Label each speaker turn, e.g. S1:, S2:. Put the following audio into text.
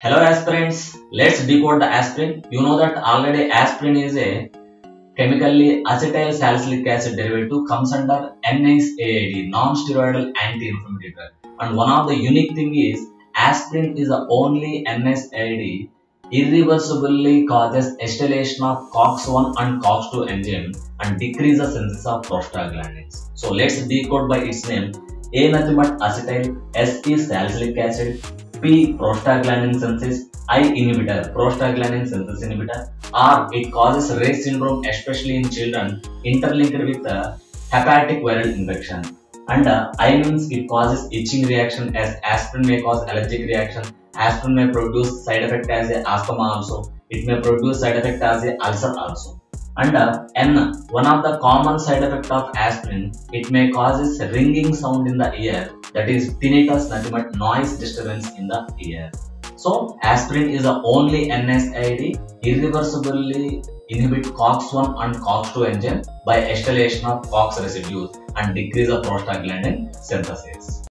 S1: Hello aspirants, let's decode the aspirin. You know that already aspirin is a chemically acetyl salicylic acid derivative comes under NSAID, non-steroidal anti-inflammatory drug. And one of the unique thing is aspirin is the only NSAID irreversibly causes acetylation of COX-1 and COX-2 enzyme and decrease the synthesis of prostaglandins. So let's decode by its name. A nothing but acetyl, S is salicylic acid, P prostaglandin synthesis, I inhibitor, prostaglandin synthesis inhibitor, R it causes Reye's syndrome especially in children interlinked with uh, hepatic viral infection. And I means it causes itching reaction as aspirin may cause allergic reaction. Aspirin may produce side effect as a asthma also. It may produce side effect as a ulcer also. And uh, N, one of the common side effect of aspirin, it may causes ringing sound in the ear that is tinnitus, nothing noise disturbance in the ear. So aspirin is the only NSAID irreversibly inhibit COX-1 and COX-2 enzyme by acetylation of COX residues and decrease of prostaglandin synthesis.